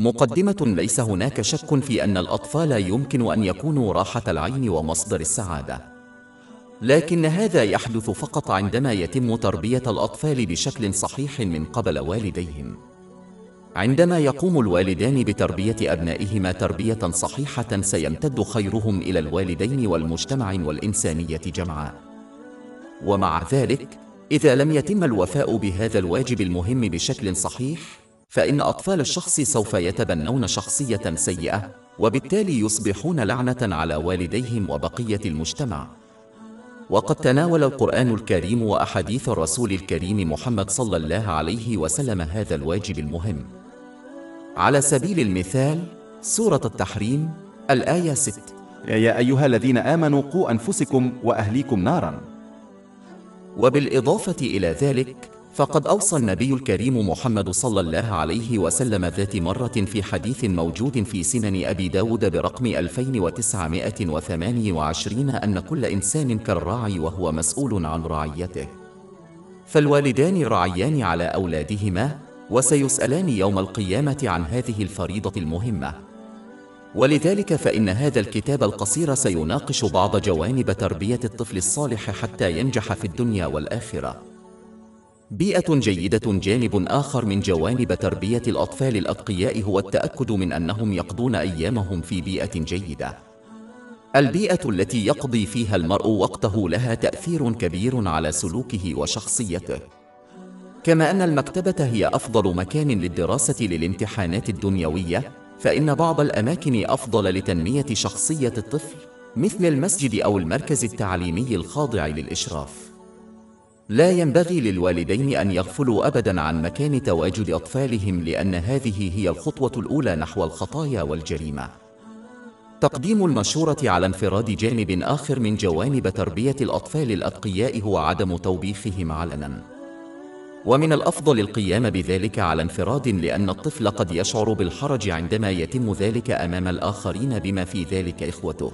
مقدمة ليس هناك شك في أن الأطفال يمكن أن يكونوا راحة العين ومصدر السعادة. لكن هذا يحدث فقط عندما يتم تربية الأطفال بشكل صحيح من قبل والديهم. عندما يقوم الوالدان بتربية أبنائهما تربية صحيحة سيمتد خيرهم إلى الوالدين والمجتمع والإنسانية جمعاء ومع ذلك إذا لم يتم الوفاء بهذا الواجب المهم بشكل صحيح فإن أطفال الشخص سوف يتبنون شخصية سيئة وبالتالي يصبحون لعنة على والديهم وبقية المجتمع. وقد تناول القرآن الكريم وأحاديث الرسول الكريم محمد صلى الله عليه وسلم هذا الواجب المهم. على سبيل المثال سورة التحريم الآية 6 يا أيها الذين آمنوا قوا أنفسكم وأهليكم نارا. وبالإضافة إلى ذلك فقد أوصى النبي الكريم محمد صلى الله عليه وسلم ذات مرة في حديث موجود في سنن أبي داود برقم 2928 أن كل إنسان كالراعي وهو مسؤول عن رعيته. فالوالدان راعيان على أولادهما وسيسألان يوم القيامة عن هذه الفريضة المهمة. ولذلك فإن هذا الكتاب القصير سيناقش بعض جوانب تربية الطفل الصالح حتى ينجح في الدنيا والآخرة. بيئة جيدة جانب آخر من جوانب تربية الأطفال الأتقياء هو التأكد من أنهم يقضون أيامهم في بيئة جيدة. البيئة التي يقضي فيها المرء وقته لها تأثير كبير على سلوكه وشخصيته. كما أن المكتبة هي أفضل مكان للدراسة للامتحانات الدنيوية، فإن بعض الأماكن أفضل لتنمية شخصية الطفل، مثل المسجد أو المركز التعليمي الخاضع للإشراف. لا ينبغي للوالدين أن يغفلوا أبدا عن مكان تواجد أطفالهم لأن هذه هي الخطوة الأولى نحو الخطايا والجريمة. تقديم المشورة على انفراد جانب آخر من جوانب تربية الأطفال الأتقياء هو عدم توبيخهم علنا. ومن الأفضل القيام بذلك على انفراد لأن الطفل قد يشعر بالحرج عندما يتم ذلك أمام الآخرين بما في ذلك إخوته.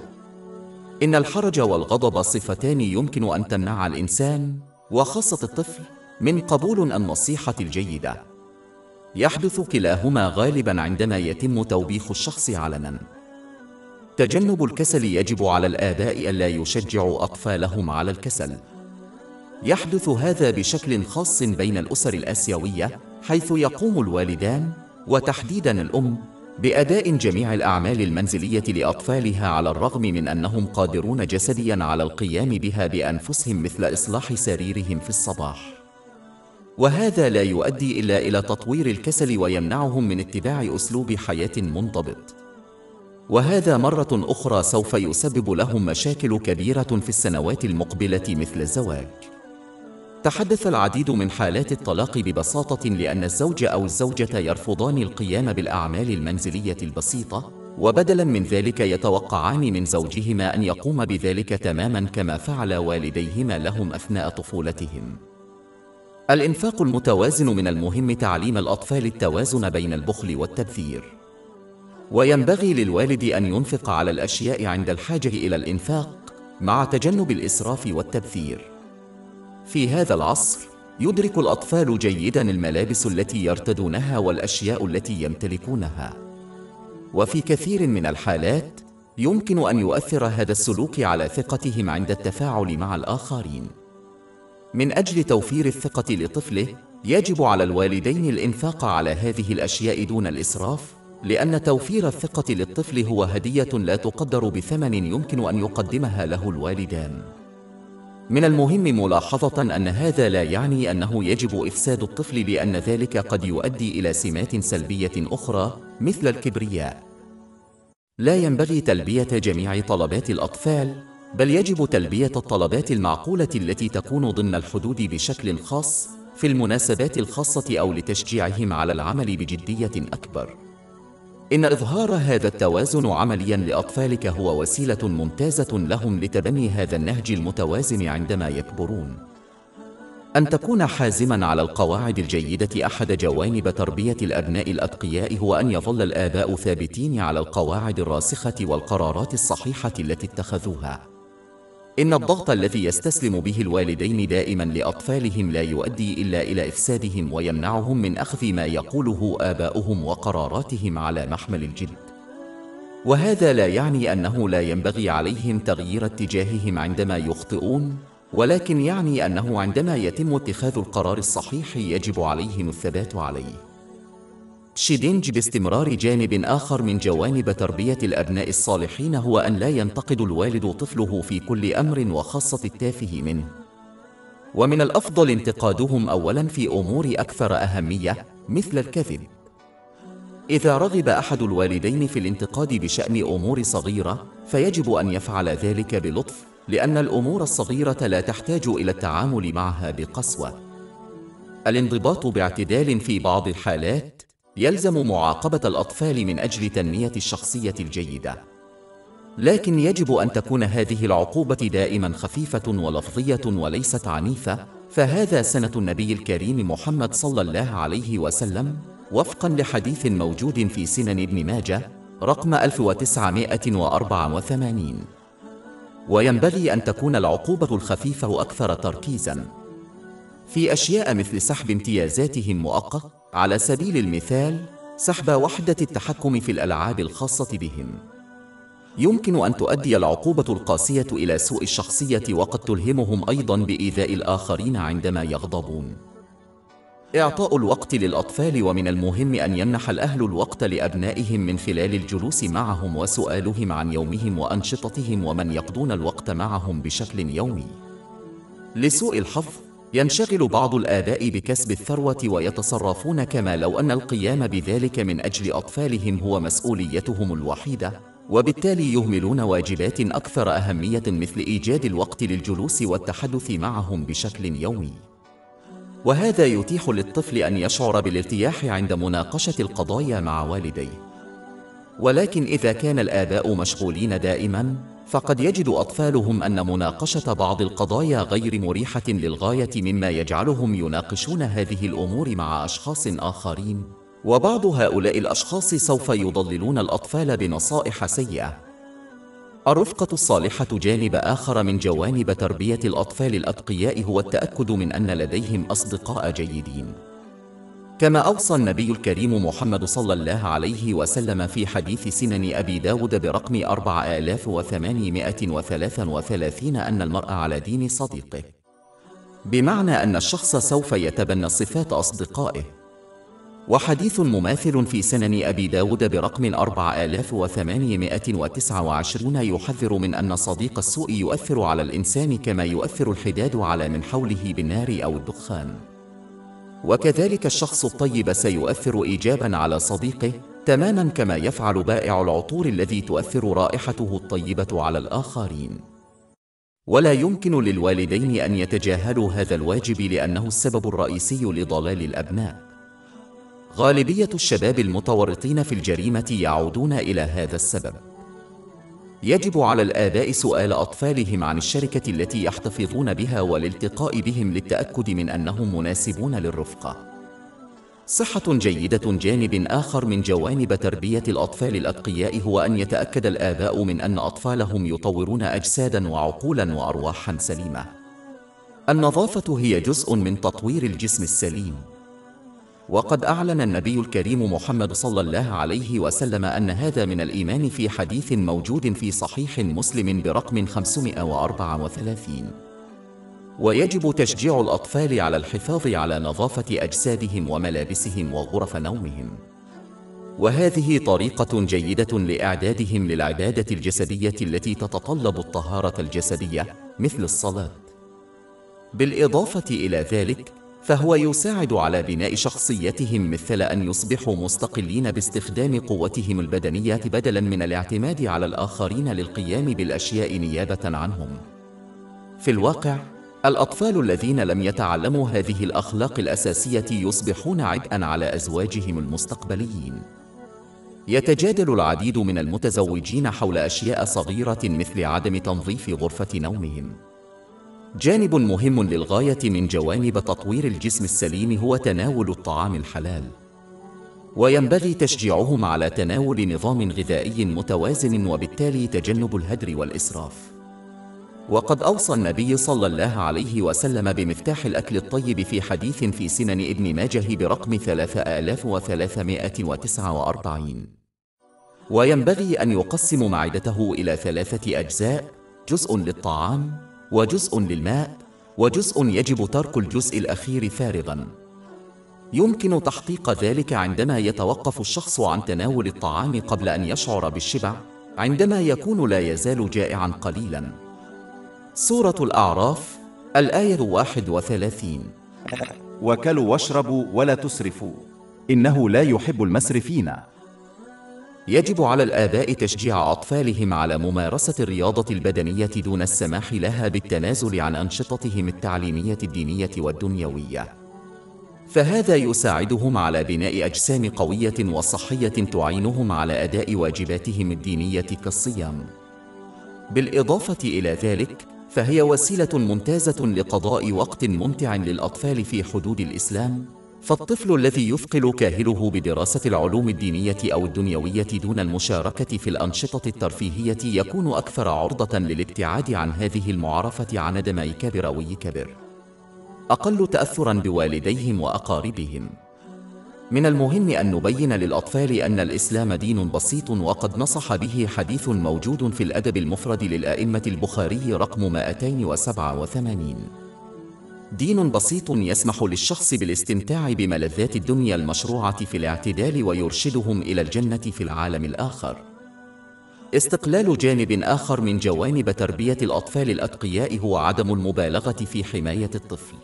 إن الحرج والغضب صفتان يمكن أن تمنع الإنسان وخاصة الطفل من قبول النصيحة الجيدة. يحدث كلاهما غالبا عندما يتم توبيخ الشخص علنا. تجنب الكسل يجب على الآباء ألا يشجعوا أطفالهم على الكسل. يحدث هذا بشكل خاص بين الأسر الآسيوية حيث يقوم الوالدان وتحديدا الأم بأداء جميع الأعمال المنزلية لأطفالها على الرغم من أنهم قادرون جسديا على القيام بها بأنفسهم مثل إصلاح سريرهم في الصباح. وهذا لا يؤدي إلا إلى تطوير الكسل ويمنعهم من اتباع أسلوب حياة منضبط. وهذا مرة أخرى سوف يسبب لهم مشاكل كبيرة في السنوات المقبلة مثل الزواج. تحدث العديد من حالات الطلاق ببساطة لأن الزوج أو الزوجة يرفضان القيام بالأعمال المنزلية البسيطة، وبدلاً من ذلك يتوقعان من زوجهما أن يقوم بذلك تماماً كما فعل والديهما لهم أثناء طفولتهم. الإنفاق المتوازن من المهم تعليم الأطفال التوازن بين البخل والتبذير. وينبغي للوالد أن ينفق على الأشياء عند الحاجة إلى الإنفاق، مع تجنب الإسراف والتبذير. في هذا العصر يدرك الأطفال جيدا الملابس التي يرتدونها والأشياء التي يمتلكونها. وفي كثير من الحالات يمكن أن يؤثر هذا السلوك على ثقتهم عند التفاعل مع الآخرين. من أجل توفير الثقة لطفله، يجب على الوالدين الإنفاق على هذه الأشياء دون الإسراف، لأن توفير الثقة للطفل هو هدية لا تقدر بثمن يمكن أن يقدمها له الوالدان. من المهم ملاحظة أن هذا لا يعني أنه يجب إفساد الطفل لأن ذلك قد يؤدي إلى سمات سلبية أخرى مثل الكبرياء. لا ينبغي تلبية جميع طلبات الأطفال، بل يجب تلبية الطلبات المعقولة التي تكون ضمن الحدود بشكل خاص في المناسبات الخاصة أو لتشجيعهم على العمل بجدية أكبر. إن إظهار هذا التوازن عمليا لأطفالك هو وسيلة ممتازة لهم لتبني هذا النهج المتوازن عندما يكبرون. أن تكون حازما على القواعد الجيدة أحد جوانب تربية الأبناء الأتقياء هو أن يظل الآباء ثابتين على القواعد الراسخة والقرارات الصحيحة التي اتخذوها. إن الضغط الذي يستسلم به الوالدين دائما لأطفالهم لا يؤدي إلا إلى إفسادهم ويمنعهم من أخذ ما يقوله آباؤهم وقراراتهم على محمل الجد. وهذا لا يعني أنه لا ينبغي عليهم تغيير اتجاههم عندما يخطئون، ولكن يعني أنه عندما يتم اتخاذ القرار الصحيح يجب عليهم الثبات عليه. شيدينج باستمرار جانب آخر من جوانب تربية الأبناء الصالحين هو أن لا ينتقد الوالد طفله في كل أمر وخاصة التافه منه. ومن الأفضل انتقادهم أولاً في أمور أكثر أهمية مثل الكذب. إذا رغب أحد الوالدين في الانتقاد بشأن أمور صغيرة، فيجب أن يفعل ذلك بلطف، لأن الأمور الصغيرة لا تحتاج إلى التعامل معها بقسوة. الانضباط باعتدال في بعض الحالات يلزم معاقبة الأطفال من أجل تنمية الشخصية الجيدة. لكن يجب أن تكون هذه العقوبة دائما خفيفة ولفظية وليست عنيفة، فهذا سنة النبي الكريم محمد صلى الله عليه وسلم، وفقا لحديث موجود في سنن ابن ماجه رقم 1984. وينبغي أن تكون العقوبة الخفيفة أكثر تركيزا. في أشياء مثل سحب امتيازاتهم مؤقت على سبيل المثال سحب وحدة التحكم في الألعاب الخاصة بهم. يمكن أن تؤدي العقوبة القاسية إلى سوء الشخصية وقد تلهمهم أيضا بإيذاء الآخرين عندما يغضبون. إعطاء الوقت للأطفال ومن المهم أن يمنح الأهل الوقت لأبنائهم من خلال الجلوس معهم وسؤالهم عن يومهم وأنشطتهم ومن يقضون الوقت معهم بشكل يومي. لسوء الحظ ينشغل بعض الآباء بكسب الثروة ويتصرفون كما لو أن القيام بذلك من أجل أطفالهم هو مسؤوليتهم الوحيدة، وبالتالي يهملون واجبات أكثر أهمية مثل إيجاد الوقت للجلوس والتحدث معهم بشكل يومي. وهذا يتيح للطفل أن يشعر بالارتياح عند مناقشة القضايا مع والديه. ولكن إذا كان الآباء مشغولين دائماً، فقد يجد أطفالهم أن مناقشة بعض القضايا غير مريحة للغاية مما يجعلهم يناقشون هذه الأمور مع أشخاص آخرين، وبعض هؤلاء الأشخاص سوف يضللون الأطفال بنصائح سيئة. الرفقة الصالحة جانب آخر من جوانب تربية الأطفال الأتقياء هو التأكد من أن لديهم أصدقاء جيدين. كما أوصى النبي الكريم محمد صلى الله عليه وسلم في حديث سنن أبي داود برقم 4833 أن المرء على دين صديقه. بمعنى أن الشخص سوف يتبنى صفات أصدقائه. وحديث مماثل في سنن أبي داود برقم 4829 يحذر من أن صديق السوء يؤثر على الإنسان كما يؤثر الحداد على من حوله بالنار أو الدخان. وكذلك الشخص الطيب سيؤثر ايجابا على صديقه تماما كما يفعل بائع العطور الذي تؤثر رائحته الطيبة على الآخرين. ولا يمكن للوالدين أن يتجاهلوا هذا الواجب لأنه السبب الرئيسي لضلال الأبناء. غالبية الشباب المتورطين في الجريمة يعودون إلى هذا السبب. يجب على الآباء سؤال أطفالهم عن الشركة التي يحتفظون بها والالتقاء بهم للتأكد من أنهم مناسبون للرفقة. صحة جيدة جانب آخر من جوانب تربية الأطفال الأتقياء هو أن يتأكد الآباء من أن أطفالهم يطورون أجسادا وعقولا وأرواحا سليمة. النظافة هي جزء من تطوير الجسم السليم. وقد أعلن النبي الكريم محمد صلى الله عليه وسلم أن هذا من الإيمان في حديث موجود في صحيح مسلم برقم 534 ويجب تشجيع الأطفال على الحفاظ على نظافة أجسادهم وملابسهم وغرف نومهم. وهذه طريقة جيدة لإعدادهم للعبادة الجسدية التي تتطلب الطهارة الجسدية مثل الصلاة. بالإضافة إلى ذلك فهو يساعد على بناء شخصيتهم مثل أن يصبحوا مستقلين باستخدام قوتهم البدنية بدلاً من الاعتماد على الآخرين للقيام بالأشياء نيابة عنهم. في الواقع، الأطفال الذين لم يتعلموا هذه الأخلاق الأساسية يصبحون عبئاً على أزواجهم المستقبليين. يتجادل العديد من المتزوجين حول أشياء صغيرة مثل عدم تنظيف غرفة نومهم. جانب مهم للغاية من جوانب تطوير الجسم السليم هو تناول الطعام الحلال. وينبغي تشجيعهم على تناول نظام غذائي متوازن وبالتالي تجنب الهدر والإسراف. وقد أوصى النبي صلى الله عليه وسلم بمفتاح الأكل الطيب في حديث في سنن ابن ماجه برقم 3349 وينبغي أن يقسم معدته إلى ثلاثة أجزاء جزء للطعام وجزء للماء وجزء يجب ترك الجزء الأخير فارغاً. يمكن تحقيق ذلك عندما يتوقف الشخص عن تناول الطعام قبل أن يشعر بالشبع عندما يكون لا يزال جائعا قليلا. سورة الأعراف الآية 31 وكلوا واشربوا ولا تسرفوا إنه لا يحب المسرفين. يجب على الآباء تشجيع أطفالهم على ممارسة الرياضة البدنية دون السماح لها بالتنازل عن أنشطتهم التعليمية الدينية والدنيوية فهذا يساعدهم على بناء أجسام قوية وصحية تعينهم على أداء واجباتهم الدينية كالصيام. بالإضافة إلى ذلك، فهي وسيلة ممتازة لقضاء وقت ممتع للأطفال في حدود الإسلام، فالطفل الذي يثقل كاهله بدراسة العلوم الدينية أو الدنيوية دون المشاركة في الأنشطة الترفيهية يكون أكثر عرضة للابتعاد عن هذه المعرفة عندما يكبر ويكبر. أقل تأثرا بوالديهم وأقاربهم. من المهم أن نبين للأطفال أن الإسلام دين بسيط وقد نصح به حديث موجود في الأدب المفرد للأئمة البخاري رقم 287. دين بسيط يسمح للشخص بالاستمتاع بملذات الدنيا المشروعة في الاعتدال ويرشدهم إلى الجنة في العالم الآخر. استقلال جانب آخر من جوانب تربية الأطفال الأتقياء هو عدم المبالغة في حماية الطفل.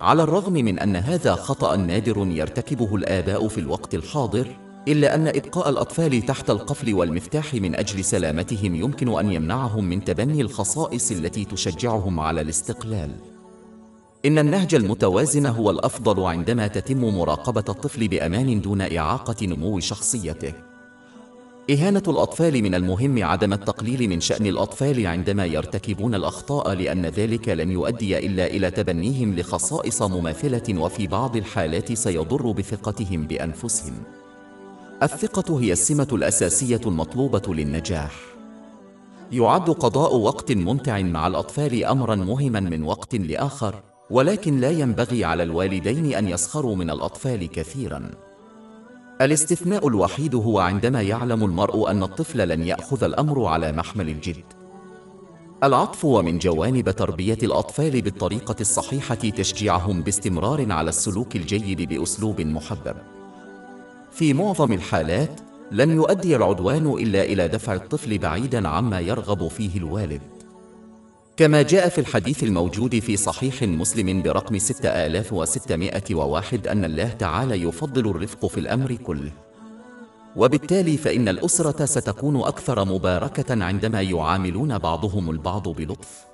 على الرغم من أن هذا خطأ نادر يرتكبه الآباء في الوقت الحاضر، إلا أن إبقاء الأطفال تحت القفل والمفتاح من أجل سلامتهم يمكن أن يمنعهم من تبني الخصائص التي تشجعهم على الاستقلال. إن النهج المتوازن هو الأفضل عندما تتم مراقبة الطفل بأمان دون إعاقة نمو شخصيته. إهانة الأطفال من المهم عدم التقليل من شأن الأطفال عندما يرتكبون الأخطاء لأن ذلك لن يؤدي إلا إلى تبنيهم لخصائص مماثلة وفي بعض الحالات سيضر بثقتهم بأنفسهم. الثقة هي السمة الأساسية المطلوبة للنجاح. يعد قضاء وقت ممتع مع الأطفال أمرا مهما من وقت لآخر، ولكن لا ينبغي على الوالدين أن يسخروا من الأطفال كثيرا. الاستثناء الوحيد هو عندما يعلم المرء أن الطفل لن يأخذ الأمر على محمل الجد. العطف ومن جوانب تربية الأطفال بالطريقة الصحيحة تشجيعهم باستمرار على السلوك الجيد بأسلوب محبب. في معظم الحالات، لن يؤدي العدوان إلا إلى دفع الطفل بعيدًا عما يرغب فيه الوالد. كما جاء في الحديث الموجود في صحيح مسلم برقم 6601 أن الله تعالى يفضل الرفق في الأمر كله. وبالتالي فإن الأسرة ستكون أكثر مباركة عندما يعاملون بعضهم البعض بلطف.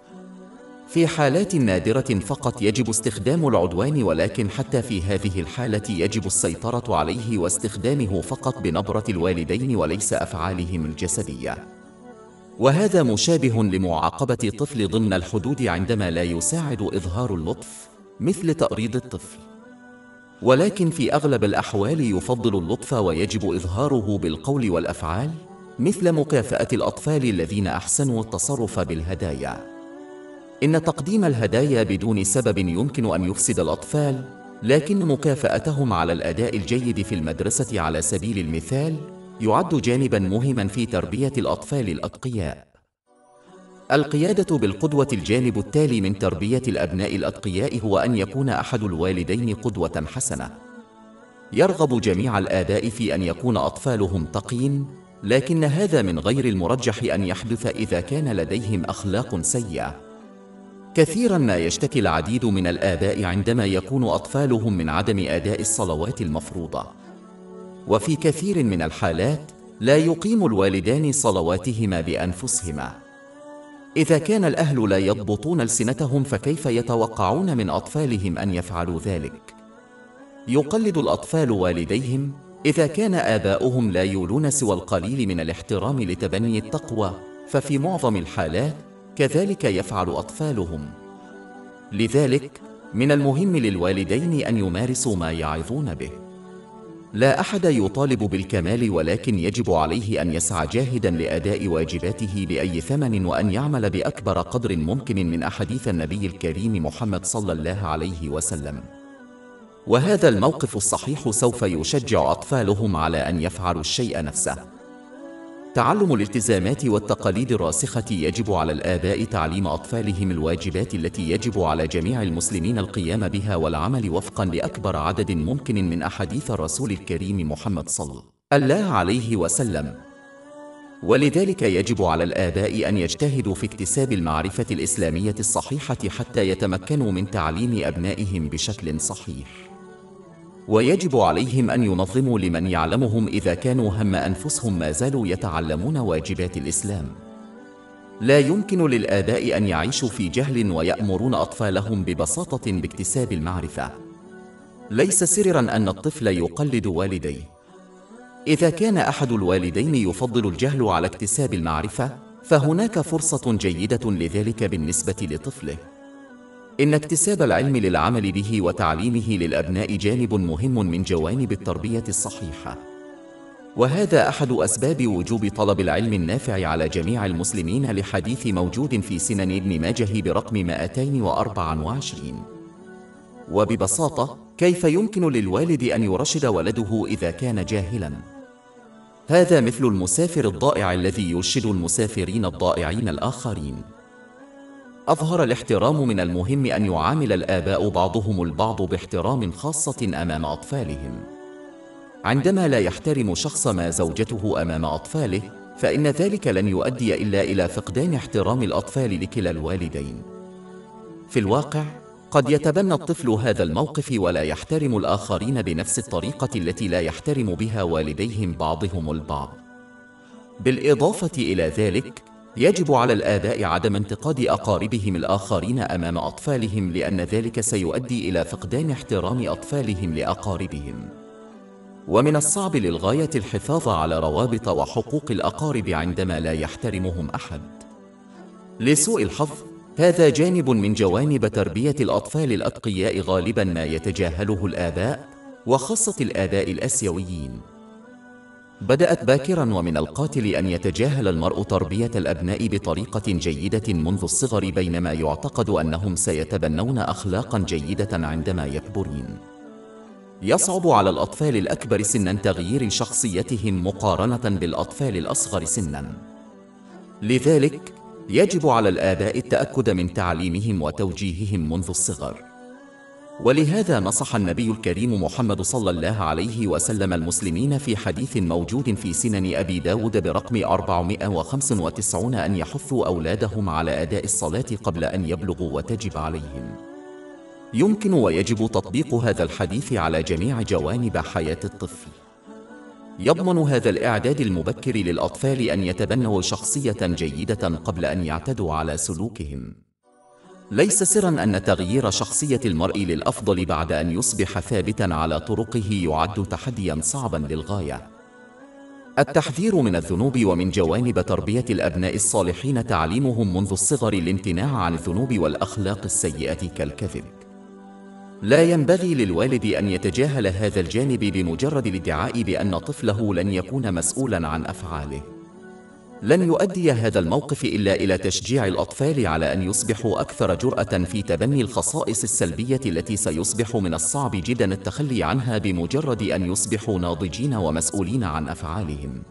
في حالات نادرة فقط يجب استخدام العدوان ولكن حتى في هذه الحالة يجب السيطرة عليه واستخدامه فقط بنبرة الوالدين وليس أفعالهم الجسدية. وهذا مشابه لمعاقبة الطفل ضمن الحدود عندما لا يساعد إظهار اللطف مثل تأريض الطفل. ولكن في أغلب الأحوال يفضل اللطف ويجب إظهاره بالقول والأفعال مثل مكافأة الأطفال الذين أحسنوا التصرف بالهدايا. إن تقديم الهدايا بدون سبب يمكن أن يفسد الأطفال، لكن مكافأتهم على الأداء الجيد في المدرسة على سبيل المثال يعد جانبا مهما في تربية الأطفال الأتقياء. القيادة بالقدوة الجانب التالي من تربية الأبناء الأتقياء هو أن يكون أحد الوالدين قدوة حسنة. يرغب جميع الآباء في أن يكون أطفالهم تقين، لكن هذا من غير المرجح أن يحدث إذا كان لديهم أخلاق سيئة. كثيرا ما يشتكي العديد من الآباء عندما يكون أطفالهم من عدم أداء الصلوات المفروضة. وفي كثير من الحالات لا يقيم الوالدان صلواتهما بأنفسهما. إذا كان الأهل لا يضبطون ألسنتهم فكيف يتوقعون من أطفالهم أن يفعلوا ذلك؟ يقلد الأطفال والديهم إذا كان آباؤهم لا يولون سوى القليل من الاحترام لتبني التقوى ففي معظم الحالات كذلك يفعل أطفالهم. لذلك من المهم للوالدين أن يمارسوا ما يعظون به. لا أحد يطالب بالكمال ولكن يجب عليه أن يسعى جاهدا لأداء واجباته بأي ثمن وأن يعمل بأكبر قدر ممكن من أحاديث النبي الكريم محمد صلى الله عليه وسلم. وهذا الموقف الصحيح سوف يشجع أطفالهم على أن يفعلوا الشيء نفسه. تعلم الالتزامات والتقاليد الراسخة يجب على الآباء تعليم أطفالهم الواجبات التي يجب على جميع المسلمين القيام بها والعمل وفقا لأكبر عدد ممكن من أحاديث الرسول الكريم محمد صلى الله عليه وسلم. ولذلك يجب على الآباء أن يجتهدوا في اكتساب المعرفة الإسلامية الصحيحة حتى يتمكنوا من تعليم أبنائهم بشكل صحيح. ويجب عليهم أن ينظموا لمن يعلمهم إذا كانوا هم أنفسهم ما زالوا يتعلمون واجبات الإسلام. لا يمكن للآباء أن يعيشوا في جهل ويأمرون أطفالهم ببساطة باكتساب المعرفة. ليس سرا أن الطفل يقلد والديه. إذا كان أحد الوالدين يفضل الجهل على اكتساب المعرفة فهناك فرصة جيدة لذلك بالنسبة لطفله. إن اكتساب العلم للعمل به وتعليمه للأبناء جانب مهم من جوانب التربية الصحيحة. وهذا أحد أسباب وجوب طلب العلم النافع على جميع المسلمين لحديث موجود في سنن ابن ماجه برقم 224. وببساطة، كيف يمكن للوالد أن يرشد ولده إذا كان جاهلاً؟ هذا مثل المسافر الضائع الذي يرشد المسافرين الضائعين الآخرين. أظهر الاحترام من المهم أن يعامل الآباء بعضهم البعض باحترام خاصة أمام أطفالهم. عندما لا يحترم شخص ما زوجته أمام أطفاله، فإن ذلك لن يؤدي إلا إلى فقدان احترام الأطفال لكلا الوالدين. في الواقع، قد يتبنى الطفل هذا الموقف ولا يحترم الآخرين بنفس الطريقة التي لا يحترم بها والديهم بعضهم البعض. بالإضافة إلى ذلك، يجب على الآباء عدم انتقاد أقاربهم الآخرين أمام أطفالهم لأن ذلك سيؤدي إلى فقدان احترام أطفالهم لأقاربهم. ومن الصعب للغاية الحفاظ على روابط وحقوق الأقارب عندما لا يحترمهم أحد. لسوء الحظ، هذا جانب من جوانب تربية الأطفال الأتقياء غالبا ما يتجاهله الآباء، وخاصة الآباء الآسيويين. بدأت باكرا ومن القاتل أن يتجاهل المرء تربية الأبناء بطريقة جيدة منذ الصغر بينما يعتقد أنهم سيتبنون أخلاقا جيدة عندما يكبرين. يصعب على الأطفال الأكبر سنا تغيير شخصيتهم مقارنة بالأطفال الأصغر سنا. لذلك يجب على الآباء التأكد من تعليمهم وتوجيههم منذ الصغر. ولهذا نصح النبي الكريم محمد صلى الله عليه وسلم المسلمين في حديث موجود في سنن أبي داود برقم 495 أن يحثوا أولادهم على أداء الصلاة قبل أن يبلغوا وتجب عليهم. يمكن ويجب تطبيق هذا الحديث على جميع جوانب حياة الطفل. يضمن هذا الإعداد المبكر للأطفال أن يتبنوا شخصية جيدة قبل أن يعتدوا على سلوكهم. ليس سرا أن تغيير شخصية المرء للأفضل بعد أن يصبح ثابتا على طرقه يعد تحديا صعبا للغاية. التحذير من الذنوب ومن جوانب تربية الأبناء الصالحين تعليمهم منذ الصغر الامتناع عن الذنوب والأخلاق السيئة كالكذب. لا ينبغي للوالد أن يتجاهل هذا الجانب بمجرد الادعاء بأن طفله لن يكون مسؤولا عن أفعاله. لن يؤدي هذا الموقف إلا إلى تشجيع الأطفال على أن يصبحوا أكثر جرأة في تبني الخصائص السلبية التي سيصبح من الصعب جدا التخلي عنها بمجرد أن يصبحوا ناضجين ومسؤولين عن أفعالهم.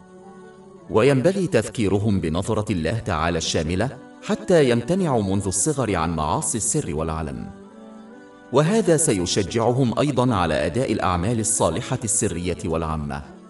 وينبغي تذكيرهم بنظرة الله تعالى الشاملة حتى يمتنعوا منذ الصغر عن معاصي السر والعلن. وهذا سيشجعهم أيضا على أداء الأعمال الصالحة السرية والعامة.